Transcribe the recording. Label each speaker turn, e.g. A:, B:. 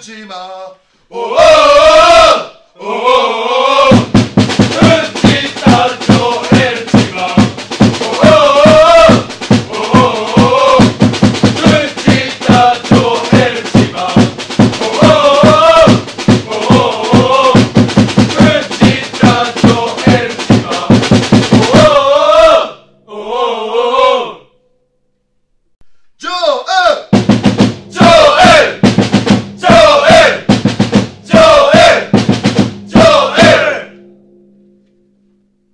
A: Kojima. Oh, oh,